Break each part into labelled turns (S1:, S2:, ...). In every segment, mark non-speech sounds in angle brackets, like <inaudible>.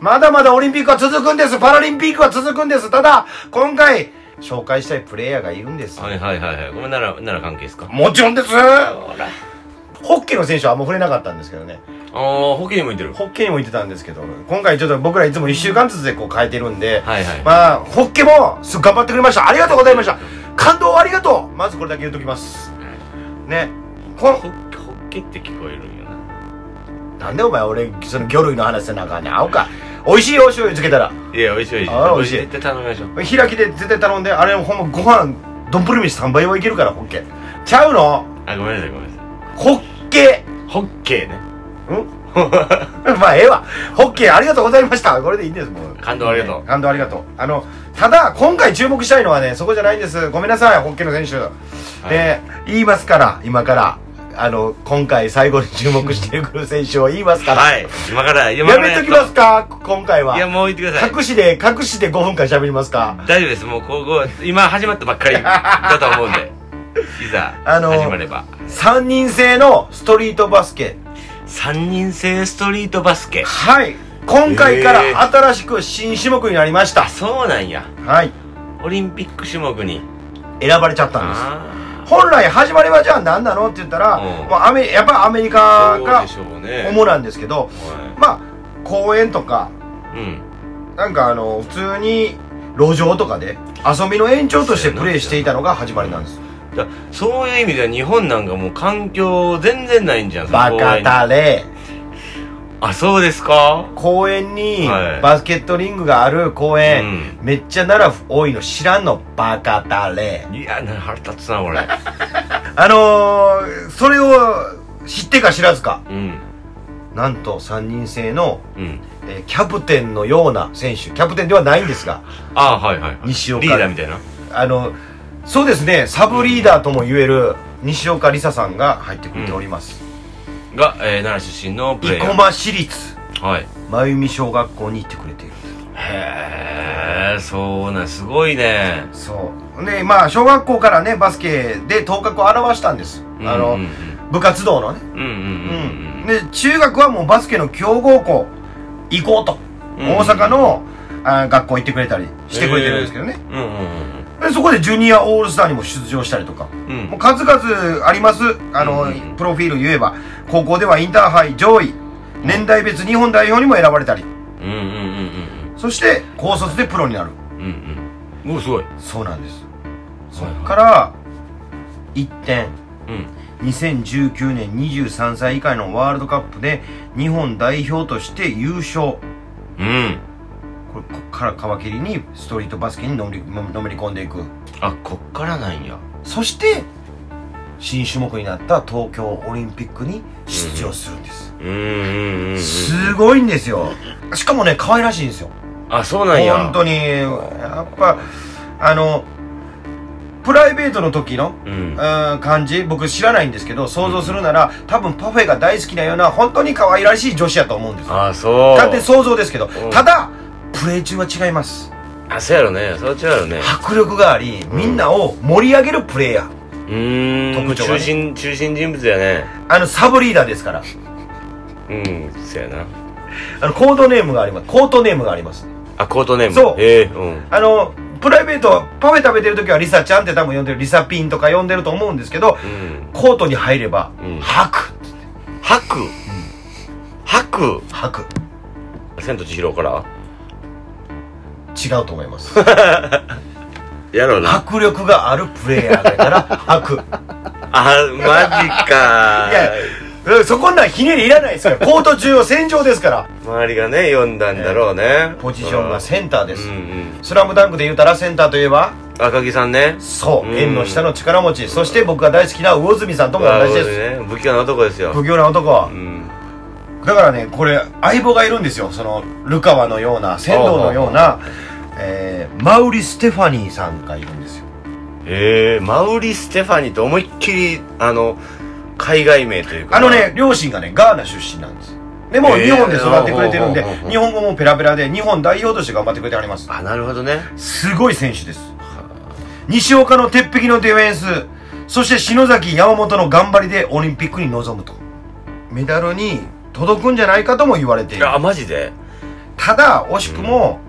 S1: まだまだオリンピックは続くんです。パラリンピックは続くんです。ただ、今回、紹介したいプレイヤーがいるんです。
S2: はいはいはいはい。これなら、なら関係ですか？
S1: もちろんです
S2: ほら。
S1: ホッケーの選手はあんま触れなかったんですけどね。
S2: あー、ホッケーに向いてる。
S1: ホッケーにも言ってたんですけど、今回ちょっと僕らいつも1週間ずつでこう変えてるんで、
S2: はいはい。
S1: まあ、ホッケーもす頑張ってくれました。ありがとうございました。感動ありがとうまずこれだけ言うときます。ね。こ
S2: ホッホッケって聞こえるんよな。
S1: なんでお前俺、その魚類の話せなあかんねん。合うか。美味しいよ、お醤油つけたら。
S2: いや、美味しい美味しい。
S1: あー美味しい
S2: 絶対頼みましょう。
S1: 開きで絶対頼んで、あれほんまご飯、どんぷり飯3倍はいけるから、ホッケー。ちゃうの？
S2: あ、ごめんなさいごめんなさい。
S1: ホッケ
S2: ホッケーね。
S1: ー。ん？<laughs> まあ、ええわ。ホッケーありがとうございました。これでいいんです、もう。
S2: 感動ありがとう
S1: ね感動ありがとう。あの、ただ、今回注目したいのはね、そこじゃないんです。ごめんなさい、ホッケーの選手。で、言いますから、今から。あの、今回最後に注目してくる選手を言いますから。
S2: はい。今から、今
S1: や
S2: から
S1: めときますか？今回は。
S2: いや、もう言ってください。
S1: 隠しで、隠しで5分間喋りますか？
S2: 大丈夫です。もう、ここ、今始まったばっかりだと思うんで。<laughs> いざ、
S1: あのー
S2: 始まれば。
S1: 3人制のストリートバスケ。
S2: 三人制ストリートバスケ。
S1: はい。今回か
S2: へ
S1: ら新しく新種目になりました
S2: あ、。そうなんや。
S1: はい。
S2: オリンピック種目に。
S1: 選ばれちゃったんです。
S2: あ
S1: 本来始まりはじゃあ何なのって言ったら、
S2: うん
S1: まあ、アメやっぱアメリ
S2: あ。
S1: カが。主なんですけど、
S2: は
S1: まあ、公園とか、
S2: い。うん。
S1: なんかあの、普通に路上とかで遊びの延長としてプレイしていたのが始まりなんです。
S2: だそういう意味では日本なんかもう環境全然ないんじゃん。
S1: バカだれ。
S2: あ、そうですか？
S1: 公園に
S2: はい
S1: バスケットリングがある公園、
S2: うん
S1: めっちゃ奈良多いの知らんのバカだれ。
S2: いや、な腹立つな、俺。<laughs>
S1: あのー、それを知ってか知らずか、
S2: うん。
S1: なんと3人制の、
S2: うん。
S1: えーキャプテンのような選手、キャプテンではないんですが、<laughs>
S2: ああ、はいはいはい。
S1: 西岡
S2: リーダーみたいな？
S1: あの、そうですね、サブリーダーとも言える西岡梨沙さんが入ってくれております。
S2: が、えー、奈良出身のプレイヤー。
S1: 生駒市立
S2: はい。
S1: 真由美小学校に行ってくれている。
S2: へえ、そうね、すごいね。
S1: そう。で、まあ、小学校からね、バスケで頭角を現したんです。あの、
S2: うんうん
S1: 部活動のね。
S2: うん。うんうんうん
S1: で、中学はもうバスケの強豪校行こうと。
S2: うん
S1: 大阪のあ学校行ってくれたりしてくれてるんですけどね。
S2: うん。うんうん
S1: でそこでジュニアオールスターにも出場したりとか。
S2: うん。うん
S1: もう数々あります。あの、
S2: うん
S1: プロフィール言えば、高校ではインターハイ上位、年代別日本代表にも選ばれたり、
S2: うんうんうんうん
S1: そして高卒でプロになる。
S2: うん。うんお、すごい。
S1: そうなんです。そっから、一点、
S2: うん。
S1: 2019年23歳以下のワールドカップで日本代表として優勝。
S2: うん。
S1: これこっから皮切りにストリートバスケにのめりのめり込んでいく。
S2: あ、こっからなんや。
S1: そして、新種目になった東京オリンピックに出場するんです。
S2: うんうんうんうん。
S1: すごいんですよ。しかもね、可愛らしいんですよ。
S2: あ、そうなんや。
S1: 本当に、やっぱ、あの、プライベートの時の、
S2: うん。
S1: うん感じ僕知らないんですけど想像するなら多分パフェが大好きなような本当に可愛らしい女子やと思うんですよ
S2: あ、そう。
S1: 勝手に想像ですけど
S2: うん
S1: ただプレー中は違います
S2: あ、そうやろね。そう違うやろね。
S1: 迫力がありみんなを盛り上げるプレイヤー
S2: うーん。
S1: 特徴がね。
S2: 中心、中心人物やね。
S1: あのサブリーダーですから。
S2: うん、そうやな。
S1: あのコードネームがあります。コートネームがあります。
S2: あ、コートネーム。
S1: そう。
S2: へえ、うん。
S1: あのプライベートパフェ食べてる時はリサちゃんって多分呼んでるリサピンとか呼んでると思うんですけど
S2: うん。
S1: コートに入れば
S2: うん。
S1: 吐く。
S2: 吐く？吐く？
S1: 吐く。
S2: 千と千尋から？
S1: 違うと思います <laughs>
S2: やろうな。
S1: 迫力があるプレイヤーだから <laughs> 吐く
S2: あ、マジか <laughs>
S1: いやうんそこんなんひねりいらないですからコート中は戦場ですから
S2: 周りがね、読んだんだろうね。
S1: ポジションがセンターです、
S2: うんうん。
S1: スラムダンクで言うたらセンターといえば
S2: 赤木さんね。
S1: そう、
S2: うん
S1: 縁の下の力持ちそして僕が大好きな魚住さんとも同じです、
S2: ね。不器用な男ですよ。
S1: 不器用な男
S2: うん。
S1: だからねこれ相棒がいるんですよそのルカワのような仙道のような、えー、マウリ・ステファニーさんがいるんですよ。
S2: へえ、マウリ・ステファニーって思いっきり、あの、海外名というか。
S1: あのね、両親がねガーナ出身なんです。でも日本で育ってくれてるんで日本語もペラペラで日本代表として頑張ってくれてあります。
S2: あ、なるほどね。
S1: すごい選手です。西岡の鉄壁のディフェンスそして篠崎山本の頑張りでオリンピックに臨むと。メダルに届くんじゃないかとも言われている。
S2: あ、マジで。
S1: ただ惜しくも、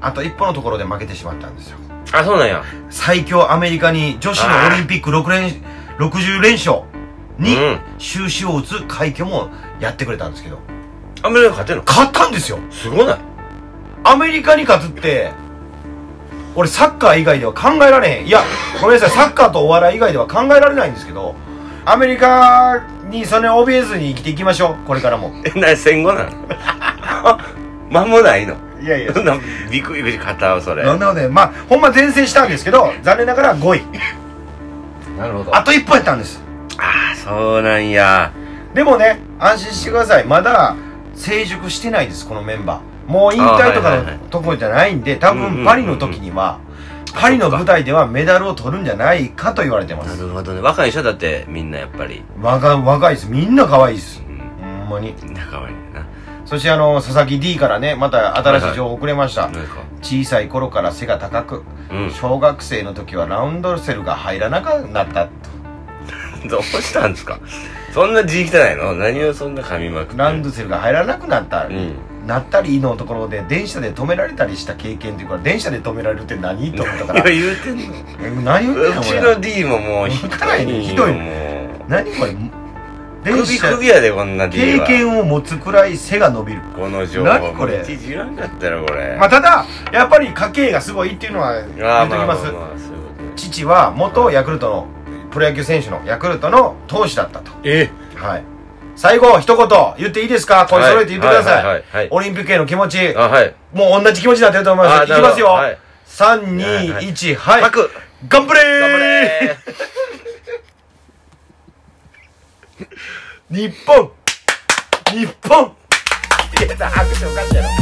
S1: あと一歩のところで負けてしまったんですよ。
S2: あそうなんや。
S1: 最強アメリカに女子のオリンピック6連60連勝に
S2: うん。
S1: 終止を打つ快挙もやってくれたんですけど。
S2: アメリカ勝てんの？
S1: 勝ったんですよ。
S2: すごない。
S1: アメリカに勝つって俺サッカー以外では考えられへん。いやごめんなさい。サッカーとお笑い以外では考えられないんですけどアメリカにそれを怯えずに生きていきましょう。これからも。<laughs>
S2: えな戦後なの <laughs> 間もないの？
S1: いやいや。
S2: そんなビクビク肩をそれ。
S1: そんなことでまあほんま前線したんですけど残念ながら5位。
S2: なるほど。
S1: あと一歩やったんです。
S2: ああそうなんや。
S1: でもね安心してください。まだ成熟してないですこのメンバー。もう引退とかのところじゃないんで多分パリの時にはパリの舞台ではメダルを取るんじゃないかと言われてます。
S2: なるほどね。若い人だってみんなやっぱり。
S1: 若若いです。みんな可愛いです。
S2: うん。
S1: ほんまに。
S2: みんな可愛いな
S1: そしてあの佐々木 D からねまた新しい情報くれました、
S2: なんか？
S1: 小さい頃から背が高く
S2: うん。
S1: 小学生の時はラウンドセルが入らなくなったと。<laughs>
S2: どうしたんですか？そんな字汚いの？何をそんな噛みまく
S1: ランドセルが入らなくなった、
S2: うん。
S1: なったりのところで電車で止められたりした経験っていうから電車で止められるって何と思ったから。<laughs>
S2: 言うてんの？
S1: え何言ってんの
S2: うちの D ももうひどい。よ
S1: ひどい。何これ？電
S2: 首
S1: 車
S2: 首やでこんな
S1: 経
S2: は。
S1: 験を持つくらい背が伸びる。
S2: この情報
S1: 何これ？
S2: いちいちいらんかったよこれ。
S1: まあただやっぱり家系がすごいっていうのは言
S2: ああ
S1: うときます、
S2: まあまあまあそういうこと。ね
S1: 父は元ヤクルトのプロ野球選手のヤクルトの投手だったと。
S2: え
S1: はい。最後一言言っていいですか？声揃えて言ってください,、
S2: はいはいはいはい。
S1: オリンピックへの気持ち。
S2: あはい。
S1: もう同じ気持ちになってると思います。
S2: あ
S1: いきますよ、
S2: はい。
S1: 321はい、
S2: 吐く
S1: 頑張れー
S2: 頑張れ
S1: 日本。日本。いや拍手おかしいやろ。